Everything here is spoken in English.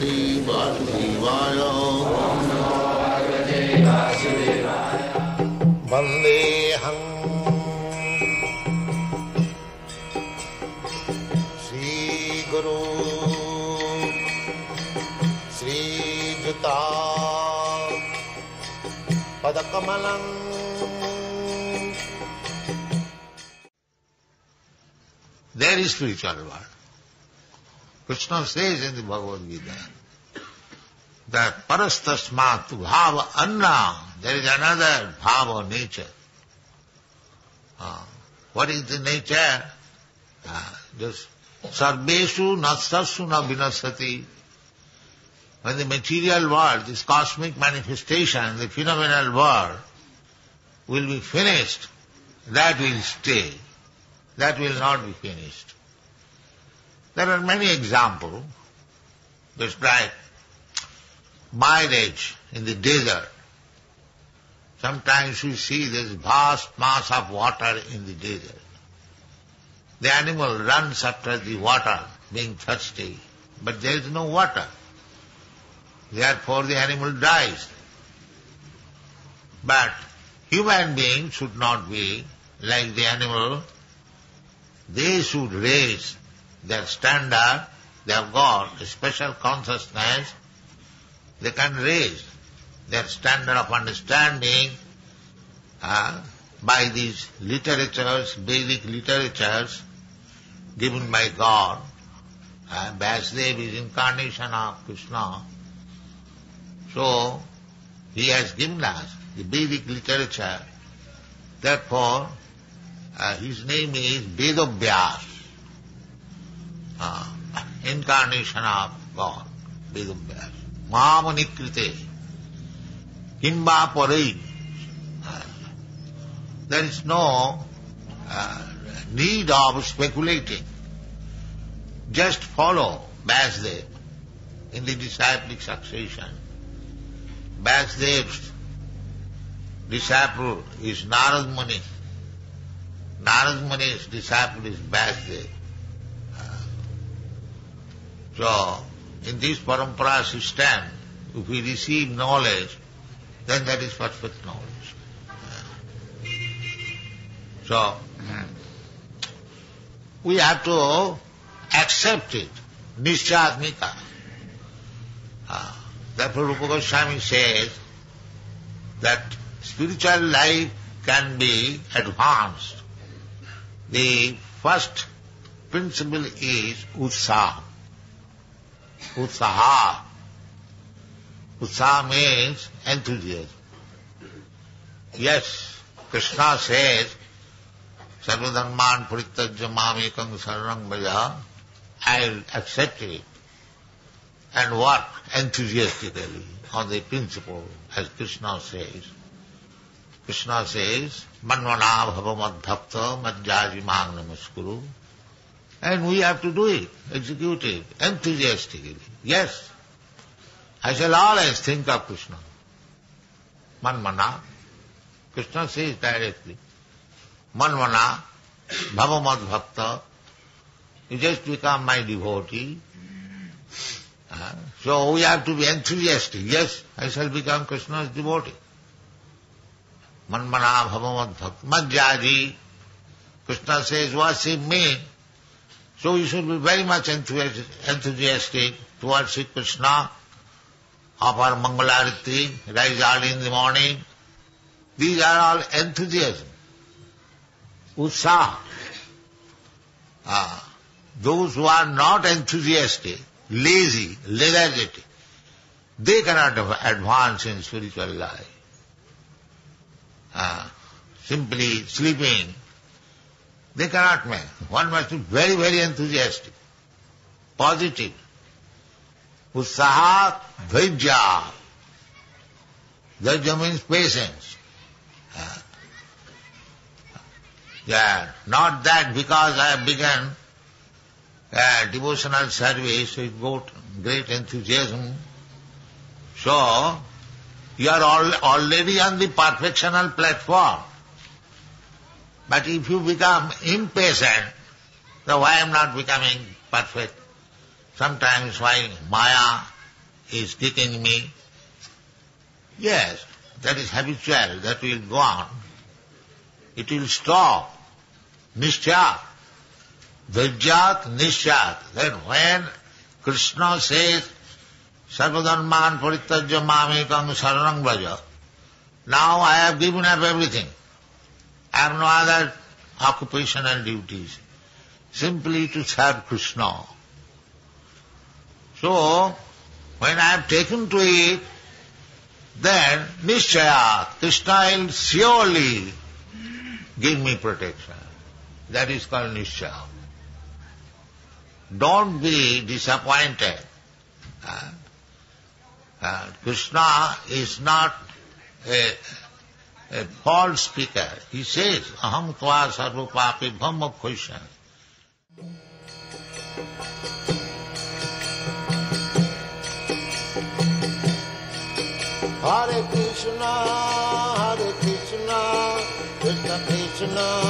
Bhagavate Vasudevaya Vandeham Sri Guru Sri Juta Padakamalang There is spiritual world. Krishna says in the Bhagavad Gita that parastasmat bhava anna, there is another bhava nature. Ah, what is the nature? Ah, just sarveshu nastasu na vinasati. When the material world, this cosmic manifestation, the phenomenal world will be finished, that will stay. That will not be finished. There are many examples, just like mileage in the desert. Sometimes we see this vast mass of water in the desert. The animal runs after the water, being thirsty, but there is no water. Therefore the animal dies. But human beings should not be like the animal. They should raise their standard. They have got special consciousness. They can raise their standard of understanding uh, by these literatures, Vedic literatures given by God. Uh, Vyasadev is incarnation of Krishna. So, he has given us the Vedic literature. Therefore, uh, his name is Vedavyas, uh, incarnation of God, Vedavyas. Mamanikrite, Kimba Parai. Uh, there is no uh, need of speculating. Just follow Vyasadev in the disciplic succession. Vyasadev's disciple is Narad Muni. Narad Muni's disciple is Vyasadev. So, in this parampara system, if we receive knowledge, then that is perfect knowledge. So, we have to accept it, nischatmika. Uh, therefore Rupa Goswami says that spiritual life can be advanced. The first principle is utsaha. Utsaha. Utsaha means enthusiasm. Yes, Krishna says, Sarvadharman paritajya mamekam saranam bhaja, I'll accept it and work enthusiastically on the principle, as Krishna says. Krishna says, Manvana bhava madhapta madhyaji mang namaskuru. And we have to do it, execute it, enthusiastically. Yes. I shall always think of Krishna. Manvana. Krishna says directly. Manvana, bhava bhakta. You just become my devotee. Uh, so we have to be enthusiastic. Yes, I shall become Krishna's devotee. Manmana bhava bhakta. Madhyaji. Krishna says, worship me. So you should be very much enthusiastic towards Sri Krishna, offer Mangalarati, rise early in the morning. These are all enthusiasm. Utsaha. Ah, those who are not enthusiastic, lazy, lethargic, they cannot advance in spiritual life. Ah, simply sleeping, they cannot make. One must be very, very enthusiastic, positive. Utsaha dhairya. Dhairya means patience. Ah. Yeah, not that because I have begun uh, devotional service with great enthusiasm. So, you are all, already on the perfectional platform. But if you become impatient, so why I am not becoming perfect? Sometimes why Maya is kicking me. Yes, that is habitual, that will go on. It will stop. Nishchat. Vijjat Nishat. Then when Krishna says, Sarvadharman paritajya mamekam braja, now I have given up everything. I have no other occupation and duties. Simply to serve Krishna. So, when I have taken to it, then Nishchaya, Krishna will surely give me protection. That is called Nishchaya. Don't be disappointed. Uh, uh, Krishna is not a, a false speaker. He says, Aham tva sarva papi bhamma khushan. Hare Krishna, Hare Krishna, Krishna Krishna,